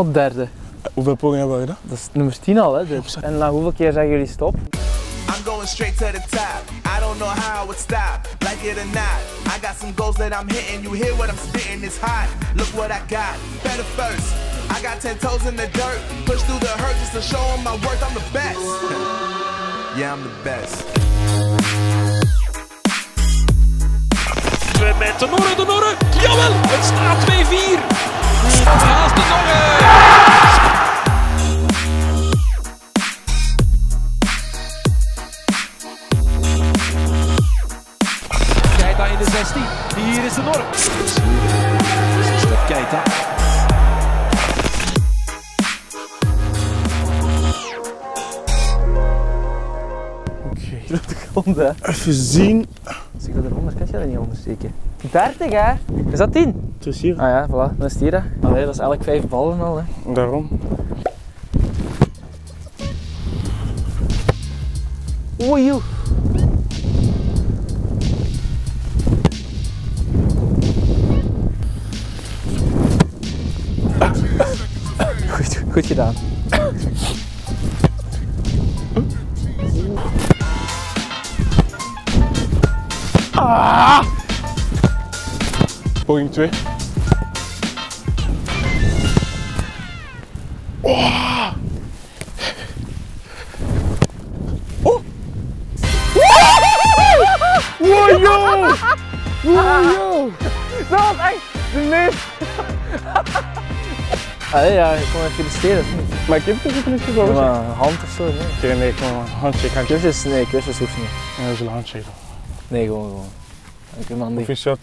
Op derde. Hoeveel pogingen hebben we gedaan? Dat is nummer 10 al, hè? Dit. En na hoeveel keer zeggen jullie stop? I'm going straight to the top. I don't know how I would stop, like it or not. I got some goals that I'm hitting. You hear what I'm spitting? It's hot. Look what I got. Better first. I got ten toes in the dirt. Push through the hurt just to show 'em my worth. I'm the best. yeah, I'm the best. Met de 16. Hier is de Norre. Keita. Oké. Op de grond, hè? Even zien. Als ik dat eronder, kan je dat niet ondersteken? 30, hè? Is dat 10? Het is hier. Ah ja, voilà. Dan is hier, hè? Allee, dat is elk 5 ballen al, hè? Daarom. Oei, joh. 그, 그치다. 아! 보잉2에 와! 와, 요! 와, 요! No, I 늦네! Even feliciteren, of niet? Maar ik heb het niet Ja, gezogen. maar een hand of zo, nee. Oké, nee, kom maar. Handshake, handshake. Kusjes? Nee, kusjes hoeft niet. Ja, dat is een handshake. Nee, gewoon, gewoon. Ik een man. Proficiat.